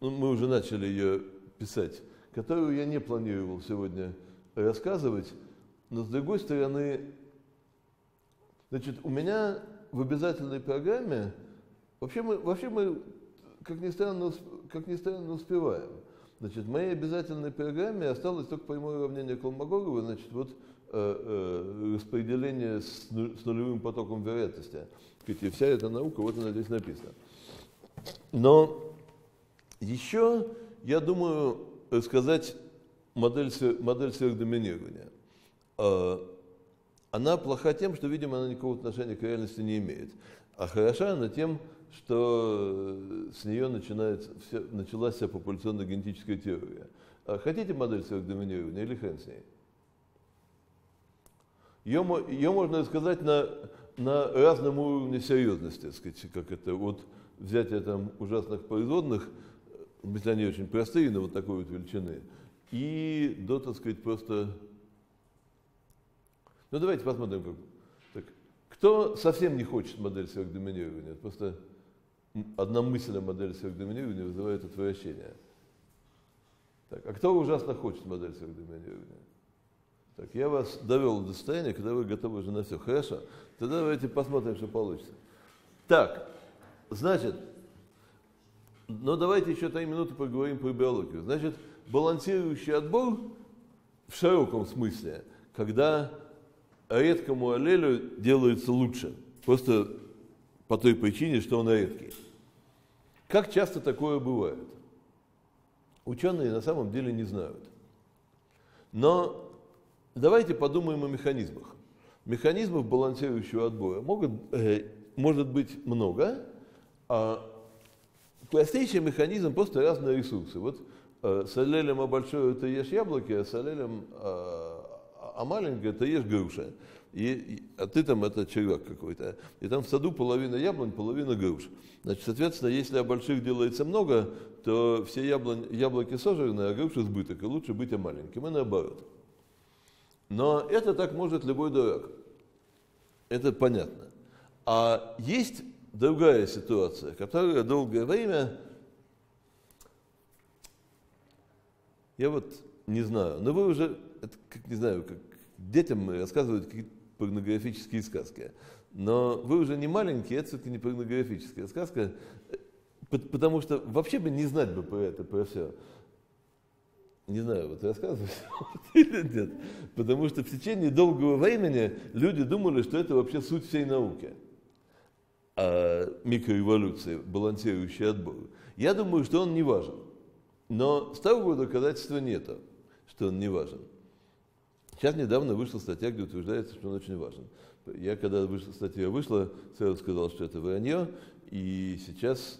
ну, мы уже начали ее писать, которую я не планировал сегодня рассказывать, но с другой стороны, значит, у меня в обязательной программе, вообще мы, вообще мы как, ни странно, как ни странно, успеваем. Значит, в моей обязательной программе осталось только прямое уравнение Колмогорова, значит, вот распределение с, нулевым потоком вероятности и вся эта наука, вот она здесь написана. Но еще, я думаю, сказать модель, модель сверхдоминирования. А, Она плоха тем, что, видимо, она никакого отношения к реальности не имеет. А хороша она тем, что э, с нее начинается вся, началась вся популяционно-генетическая теория. А хотите модель сверхдоминирования или хрен с ней? Ее, ее можно сказать на, на разном уровне серьезности, так сказать, как это от взятия там ужасных производных, если они очень простые, но вот такой вот величины, и до, так сказать, просто... Ну давайте посмотрим, как... Так, кто совсем не хочет модель сверхдоминирования? Просто м, одна мысль о модели сверхдоминирования вызывает отвращение. Так, а кто ужасно хочет модель сверхдоминирования? Так, я вас довел до состояния, когда вы готовы уже на все. Хорошо. Тогда давайте посмотрим, что получится. Так, значит, ну давайте еще три минуты поговорим про биологию. Значит, балансирующий отбор в широком смысле, когда редкому аллелю делается лучше. Просто по той причине, что он редкий. Как часто такое бывает? Ученые на самом деле не знают. Но давайте подумаем о механизмах. Механизмов балансирующего отбора могут, э, может быть много, а простейший механизм просто разные ресурсы. Вот э, с аллелем а большое ты ешь яблоки, а с аллелем а, а маленькое ты ешь груши. И, и- а ты там это червяк какой-то. И там в саду половина яблонь, половина груш. Значит, соответственно, если о больших делается много, то все яблонь, яблоки сожраны, а груш избыток. И лучше быть о маленьким, и наоборот. Но это так может любой дурак. Это понятно. А есть другая ситуация, которая долгое время, я вот не знаю, но вы уже, это как не знаю, как детям рассказывают какие-то порнографические сказки. Но вы уже не маленькие, это все-таки не порнографическая сказка, э, по- потому что вообще бы не знать бы про это, про все. Не знаю, вот рассказывать или нет. Потому что в течение долгого времени люди думали, что это вообще суть всей науки. А микроэволюции, балансирующий отбор. Я думаю, что он не важен. Но строгого доказательства нету, что он не важен. Сейчас недавно вышла статья, где утверждается, что он очень важен. Я, когда вышла статья вышла, сразу сказал, что это вранье, и сейчас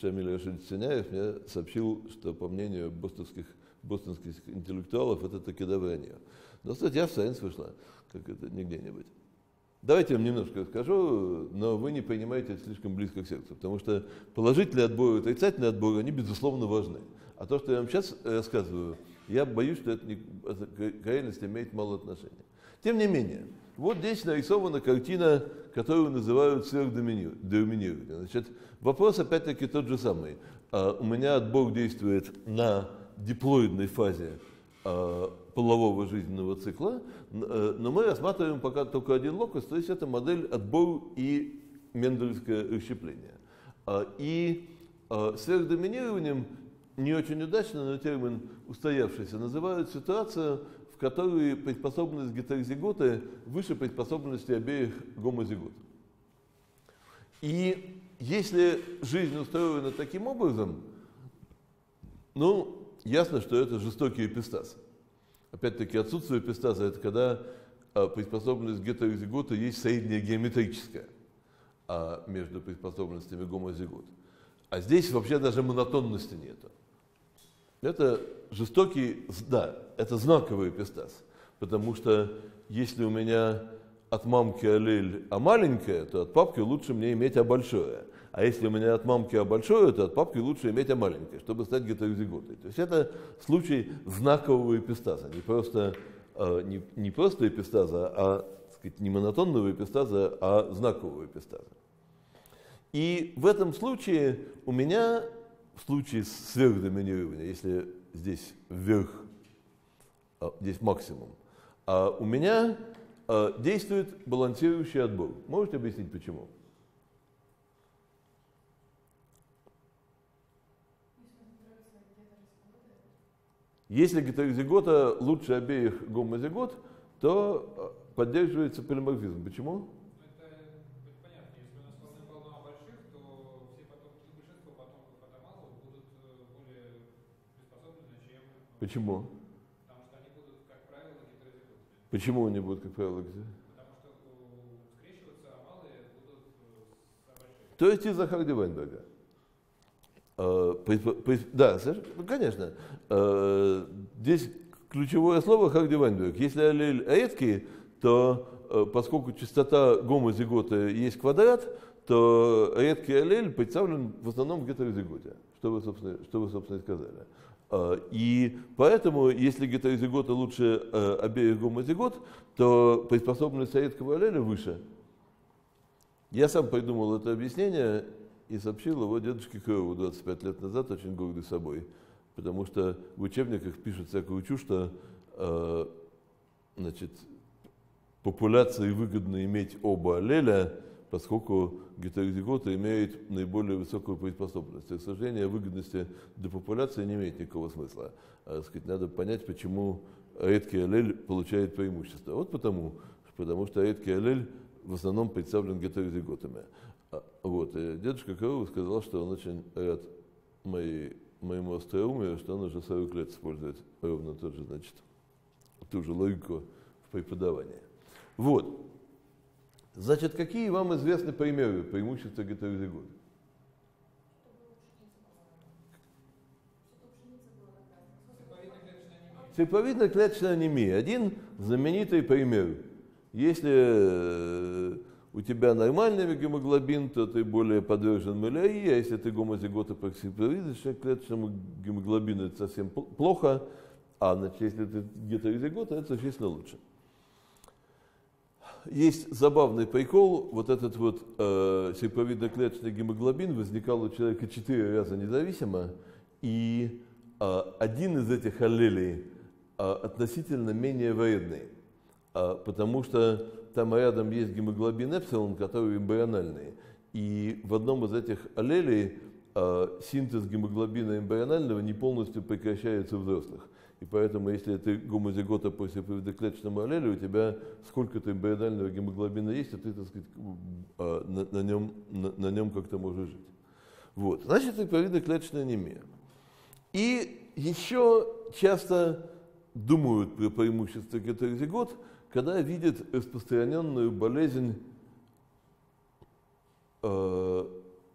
Шамиль Рашид Синяев мне сообщил, что по мнению бостонских, бостонских интеллектуалов это таки да вранье. Но статья в Science вышла, как это не где-нибудь. Давайте я вам немножко расскажу, но вы не принимаете это слишком близко к сердцу, потому что положительный отбор и отрицательный отбор, они безусловно важны. А то, что я вам сейчас рассказываю, я боюсь, что это, не, это к реальности имеет мало отношения. Тем не менее, вот здесь нарисована картина, которую называют сверхдоминирование. Значит, вопрос опять-таки тот же самый. А, у меня отбор действует на диплоидной фазе а, полового жизненного цикла, э, но мы рассматриваем пока только один локус, то есть это модель отбор и мендельское расщепление. А, И сверхдоминированием не очень удачно, но термин устоявшийся, называют ситуацию, в которой приспособленность гетерозиготы выше приспособленности обеих гомозигот. И если жизнь устроена таким образом, ну, ясно, что это жестокий эпистаз. Опять-таки, отсутствие эпистаза – это когда а, приспособленность гетерозигота есть средняя геометрическая а, между приспособленностями гомозигот. А здесь вообще даже монотонности нету. Это жестокий, да, это знаковый эпистаз. Потому что если у меня от мамки аллель А маленькая, то от папки лучше мне иметь А большое. А если у меня от мамки А большое, то от папки лучше иметь А маленькое, чтобы стать гетерозиготой. То есть это случай знакового эпистаза, не просто, э, не, не просто эпистаза, а так сказать, не монотонного эпистаза, а знакового эпистаза. И в этом случае у меня, в случае сверхдоминирования, если здесь вверх, а, здесь максимум, а у меня а, действует балансирующий отбор. Можете объяснить почему? Если гетерозигота лучше обеих гомозигот, то а, поддерживается полиморфизм. Почему? Ну, э. Почему? Потому Почему они будут, как правило, Потому что у- скрещиваться малые будут э, с большими. То есть из-за Харди Вайнберга. Э, Да, ну, конечно. Э, Здесь ключевое слово Харди Вайнберг. Если аллель редкий, то э, поскольку частота гомозигота есть квадрат, то редкий аллель представлен в основном гетерозиготе, что вы, собственно, что вы, собственно, сказали. Э, И поэтому, если гетерозигота лучше обеих гомозигот, то приспособленность редкого аллеля выше. Я сам придумал это объяснение и сообщил его дедушке Крылову 25 лет назад, очень гордый собой. Потому что в учебниках пишут всякую чушь, что э, значит, популяции выгодно иметь оба аллеля, поскольку гетерозигота имеет наиболее высокую приспособленность. К сожалению, выгодности для популяции не имеет никакого смысла. А, сказать, надо понять, почему редкий аллель получает преимущество. Вот потому, потому что редкий аллель в основном представлен гетерозиготами. А, Вот. И дедушка Крылов сказал, что он очень рад моей, моему остроумию, что уже 40 лет использует ровно тот же, значит, ту же логику в преподавании. Вот. Значит, какие вам известны примеры преимущества анемия. Цеповидно-клеточная анемия. Один знаменитый пример. Если э, у тебя нормальный гемоглобин, то ты более подвержен малярии, а если ты гомозигота по цеповидно-клеточному гемоглобину, это совсем пл- плохо, а значит, если ты гетерозигота, это существенно лучше. Есть забавный прикол, вот этот вот э, серповидно-клеточный гемоглобин возникал у человека четыре раза независимо, и э, один из этих аллелей э, относительно менее вредный, э, потому что там рядом есть гемоглобин эпсилон, который эмбриональный, и в одном из этих аллелей э, синтез гемоглобина эмбрионального не полностью прекращается у взрослых. И поэтому, если ты гомозигота по серповидоклеточному аллелю, у тебя сколько-то эмбрионального гемоглобина есть, и ты, так сказать, а, на, на нем, на, на нем как-то можешь жить. Вот. Значит, серповидоклеточная анемия. И еще часто думают про преимущество гетерозигот, когда видят распространенную болезнь э,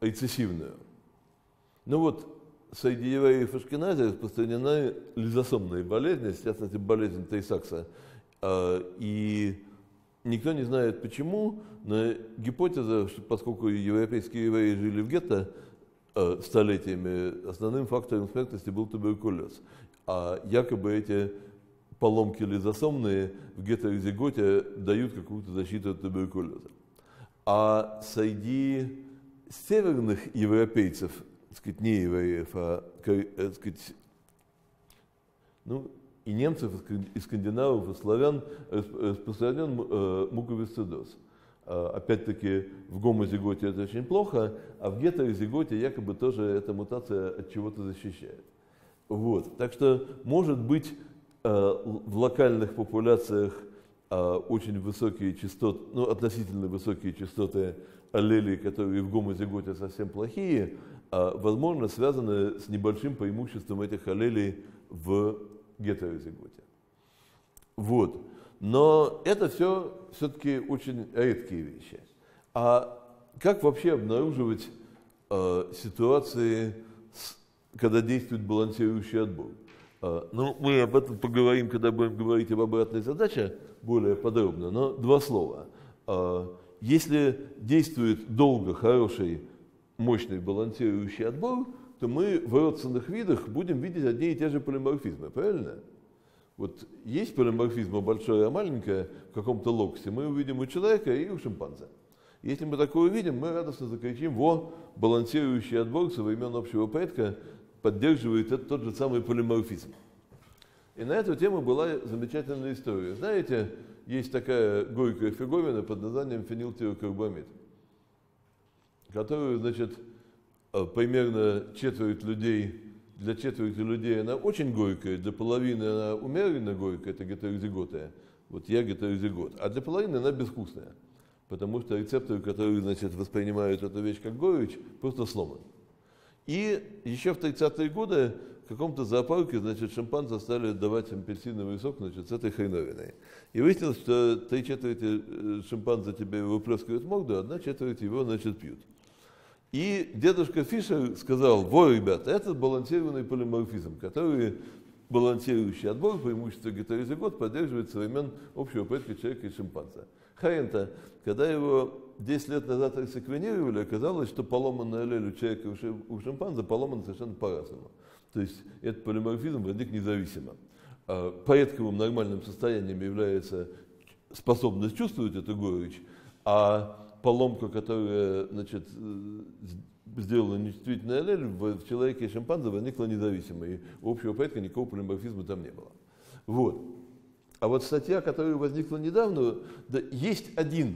рецессивную. Ну вот, среди евреев Ашкенази распространена лизосомная болезнь, в частности болезнь Тейсакса. А, И никто не знает почему, но гипотеза, что поскольку европейские евреи жили в гетто а, столетиями, основным фактором смертности был туберкулез. А якобы эти поломки лизосомные в гетерозиготе дают какую-то защиту от туберкулеза. А среди северных европейцев, так сказать, не евреев, а э, так сказать, ну, и немцев, и скан- и скандинавов, и славян расп- распространен э, муковисцидоз. А, Опять-таки, в гомозиготе это очень плохо, а в гетерозиготе якобы тоже эта мутация от чего-то защищает. Вот. Так что, может быть, в локальных популяциях э, очень высокие частоты, ну, относительно высокие частоты аллелей, которые в гомозиготе совсем плохие, а, возможно, связаны с небольшим преимуществом этих аллелей в гетерозиготе. Вот. Но это все все-таки очень редкие вещи. А как вообще обнаруживать э, ситуации, с- когда действует балансирующий отбор? Э, ну, мы об этом поговорим, когда будем говорить об обратной задаче более подробно, но два слова. Э, если действует долго хороший, мощный балансирующий отбор, то мы в родственных видах будем видеть одни и те же полиморфизмы, правильно? Вот есть полиморфизм большое, а маленькое в каком-то локсе, мы увидим у человека и у шимпанзе. Если мы такое увидим, мы радостно закричим, во, балансирующий отбор со времен общего предка поддерживает этот тот же самый полиморфизм. И на эту тему была замечательная история. Знаете, есть такая горькая фиговина под названием фенилтиокарбамид, которую, значит, э, примерно четверть людей, для четверти людей она очень горькая, для половины она умеренно горькая, это гетерозиготая. Вот я гетерозигот. А для половины она безвкусная. Потому что рецепторы, которые, значит, воспринимают эту вещь как горечь, просто сломаны. И еще в 30-е годы каком-то зоопарке, значит, шимпанзе стали давать апельсиновый сок, значит, с этой хреновиной. И выяснилось, что три четверти э, шимпанзе тебе выплескивают в морду, а одна четверть его, значит, пьют. И дедушка Фишер сказал, во, ребята, это балансированный полиморфизм, который балансирующий отбор, преимущество гетерозигот, поддерживает со времен общего предка человека и шимпанзе. Харента, когда его 10 лет назад ресеквенировали, оказалось, что поломанная аллель у человека у шимпанзе поломана совершенно по-разному. То есть этот полиморфизм возник независимо. А порядковым нормальным состоянием является способность чувствовать эту горечь, а поломка, которая значит, сделала нечувствительный аллель, в человеке и шимпанзе возникла независимо, и общего порядка никакого полиморфизма там не было. Вот. А вот статья, которая возникла недавно, да, есть один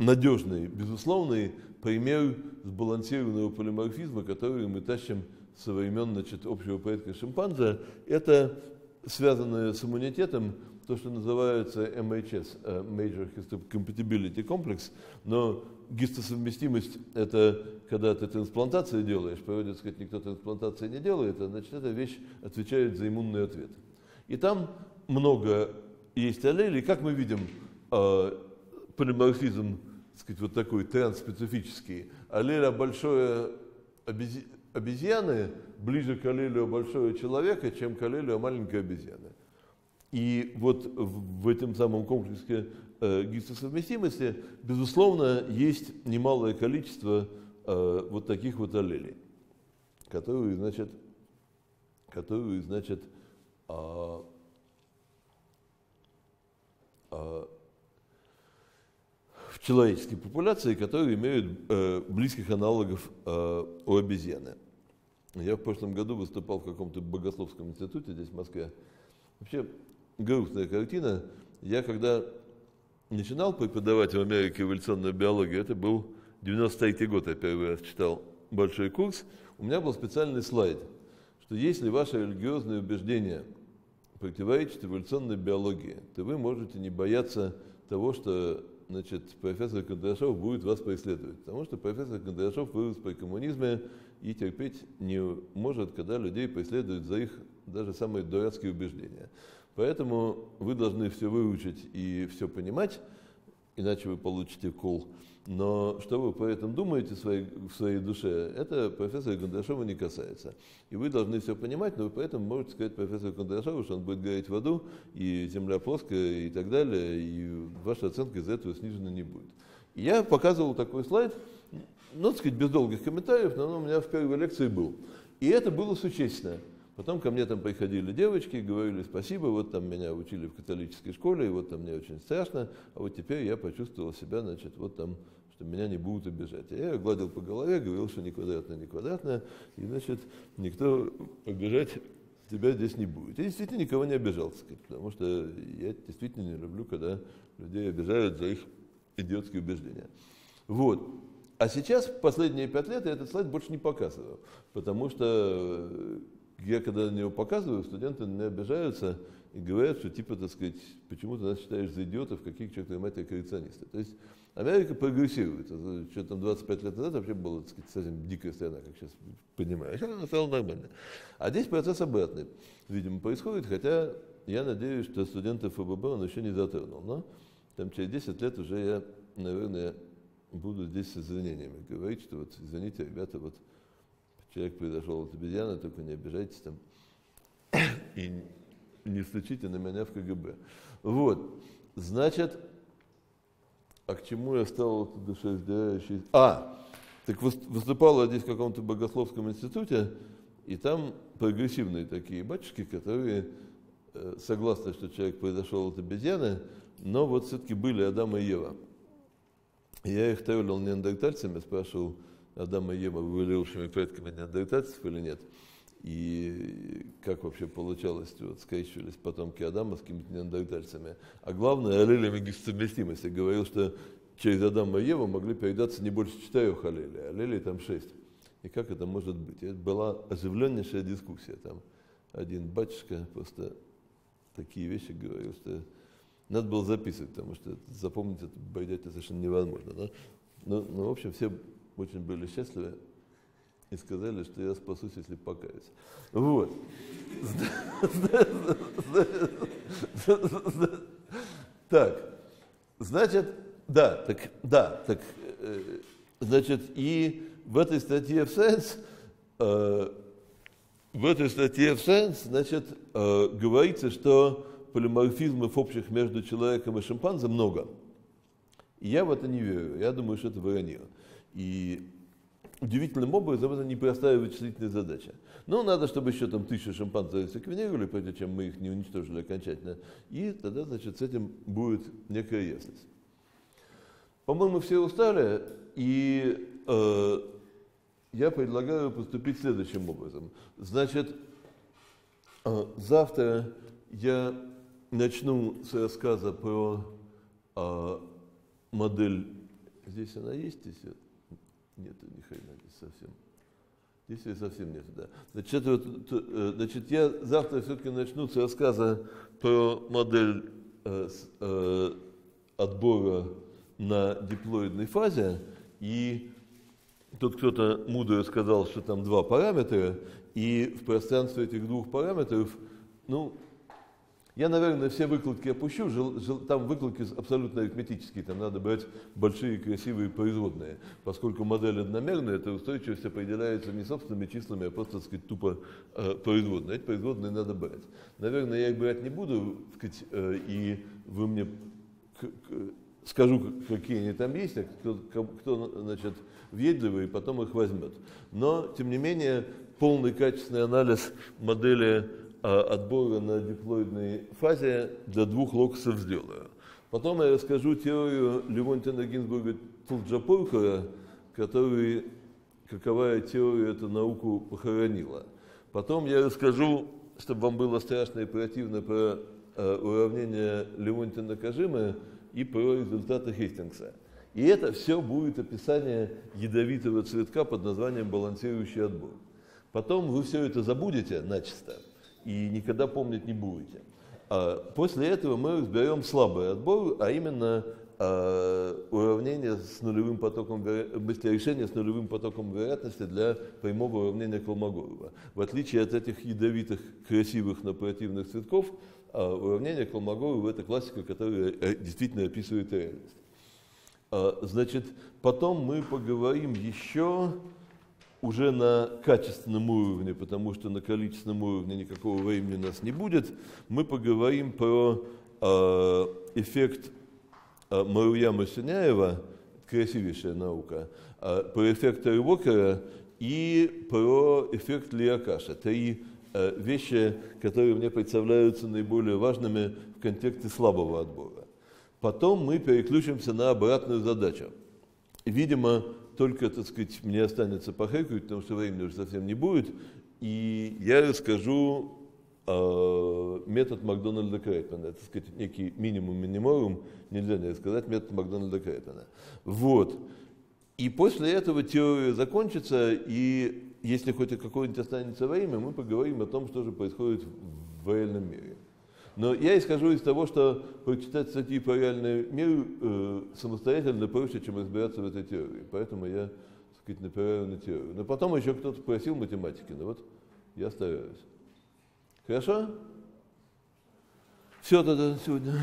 надежный, безусловный пример сбалансированного полиморфизма, который мы тащим со времен значит, общего порядка шимпанзе. Это связанное с иммунитетом, то, что называется MHS, э, Major Histocompatibility Complex, но гистосовместимость – это когда ты трансплантацию делаешь, по сказать, никто трансплантации не делает, а значит, эта вещь отвечает за иммунный ответ. И там много есть аллелей, как мы видим, э, полиморфизм, сказать, вот такой трансспецифический. Аллеля большое обези... обезьяны ближе к аллелю большого человека, чем к аллелю маленькой обезьяны. И вот в этом самом комплексе э, гистосовместимости, безусловно, есть немалое количество э, вот таких вот аллелей, которые, значит, которые, значит, э, э, в человеческой популяции, которые имеют э, близких аналогов э, у обезьяны. Я в прошлом году выступал в каком-то богословском институте здесь, в Москве. Вообще, грустная картина. Я когда начинал преподавать в Америке эволюционную биологию, это был 93 год, я первый раз читал большой курс, у меня был специальный слайд, что если ваши религиозные убеждения противоречат эволюционной биологии, то вы можете не бояться того, что значит, профессор Кондрашов будет вас преследовать. Потому что профессор Кондрашов вырос при коммунизме и терпеть не может, когда людей преследуют за их даже самые дурацкие убеждения. Поэтому вы должны все выучить и все понимать, иначе вы получите кол. Но что вы по этому думаете в своей, в своей душе, это профессора Кондрашова не касается. И вы должны все понимать, но вы поэтому можете сказать профессору Кондрашову, что он будет гореть в аду, и земля плоская, и так далее, и ваша оценка из-за этого снижена не будет. Я показывал такой слайд, ну, так сказать, без долгих комментариев, но он у меня в первой лекции был. И это было существенно. Потом ко мне там приходили девочки, говорили спасибо, вот там меня учили в католической школе, и вот там мне очень страшно, а вот теперь я почувствовал себя, значит, вот там, что меня не будут обижать. Я гладил по голове, говорил, что не квадратное, не квадратное, и, значит, никто обижать тебя здесь не будет. Я действительно никого не обижал, сказать, потому что я действительно не люблю, когда людей обижают за их идиотские убеждения. Вот. А сейчас, в последние пять лет, я этот слайд больше не показываю, потому что я когда на него показываю, студенты меня обижаются и говорят, что типа, так сказать, почему ты нас считаешь за идиотов, каких черт матери коррекционисты. То есть Америка прогрессирует. Что там 25 лет назад вообще была, так сказать, совсем дикая страна, как сейчас понимаю. Сейчас она стала нормально. А здесь процесс обратный, видимо, происходит, хотя я надеюсь, что студенты ФББ он еще не затронул. Но там через 10 лет уже я, наверное, буду здесь с извинениями говорить, что вот, извините, ребята, вот человек произошел от обезьяны, только не обижайтесь там и не стучите на меня в КГБ. Вот, значит, а к чему я стал душераздирающий? А, так выступал я здесь в каком-то богословском институте, и там прогрессивные такие батюшки, которые э, согласны, что человек произошел от обезьяны, но вот все-таки были Адам и Ева. Я их троллил неандертальцами, спрашивал, Адама и Ева были лучшими предками неандертальцев или нет. И как вообще получалось, вот скрещивались потомки Адама с какими-то неандертальцами. А главное, аллелями гистосовместимости. Говорил, что через Адама и Еву могли передаться не больше четырех аллелей, аллелей там шесть. И как это может быть? это была оживленнейшая дискуссия. Там один батюшка просто такие вещи говорил, что надо было записывать, потому что запомнить это, бойдете совершенно невозможно. Да? Ну, ну, в общем, все очень были счастливы. и сказали, что я спасусь, если покаюсь. Вот. Так, значит, да, так, да, так, э, значит, и в этой статье в Science, э, в этой статье в Science, значит, э, говорится, что полиморфизмов общих между человеком и шимпанзе много. Я в это не верю. Я думаю, что это вранье. И удивительным образом это непростая вычислительная задача. Но надо, чтобы еще там тысячу шимпанзе секвенировали, прежде чем мы их не уничтожили окончательно. И тогда, значит, с этим будет некая ясность. По-моему, все устали, и э, я предлагаю поступить следующим образом. Значит, э, завтра я начну с рассказа про э, модель. Здесь она есть, здесь нет, ни хрена здесь совсем. Здесь ее совсем нет, да. Значит, вот, э, значит я завтра все-таки начну с рассказа про модель э, э, отбора на диплоидной фазе. И тут кто-то мудро сказал, что там два параметра, и в пространстве этих двух параметров, ну, я, наверное, все выкладки опущу, жел, жел, там выкладки абсолютно арифметические, там надо брать большие красивые производные, поскольку модель одномерная, эта устойчивость определяется не собственными числами, а просто, так сказать, тупо э, производные. Эти производные надо брать. Наверное, я их брать не буду, сказать, э, и вы мне к, к, скажу, какие они там есть, а кто, кто значит, въедливый, потом их возьмет. Но, тем не менее, полный качественный анализ модели отбора на диплоидной фазе для двух локусов сделаю. Потом я расскажу теорию Левонтина Гинзбурга Тулджапуркера, который, каковая теория эту науку похоронила. Потом я расскажу, чтобы вам было страшно и противно, про э, уравнение Левонтина Кажима и про результаты Хестингса. И это все будет описание ядовитого цветка под названием балансирующий отбор. Потом вы все это забудете начисто и никогда помнить не будете. А после этого мы разберем слабый отбор, а именно а, уравнение с нулевым потоком, решение с нулевым потоком вероятности для прямого уравнения Колмогорова. В отличие от этих ядовитых, красивых, но противных цветков, а, уравнение Колмогорова – это классика, которая э, действительно описывает реальность. Значит, потом мы поговорим еще уже на качественном уровне, потому что на количественном уровне никакого времени у нас не будет, мы поговорим про э, эффект э, Маруяма Синяева, красивейшая наука, э, про эффект Эрвокера и про эффект Лиакаша. Три э, вещи, которые мне представляются наиболее важными в контексте слабого отбора. Потом мы переключимся на обратную задачу. Видимо, только, так сказать, мне останется похэкать, потому что времени уже совсем не будет, и я расскажу э, метод Макдональда Крейтмана, так сказать, некий минимум-миниморум, нельзя не рассказать, метод Макдональда Крейтмана. Вот. И после этого теория закончится, и если хоть какое-нибудь останется время, мы поговорим о том, что же происходит в реальном мире. Но я исхожу из того, что прочитать статьи по реальному миру э, самостоятельно проще, чем разбираться в этой теории. Поэтому я, так сказать, напираю на теорию. Но потом еще кто-то просил математики, но вот я стараюсь. Хорошо? Все тогда сегодня.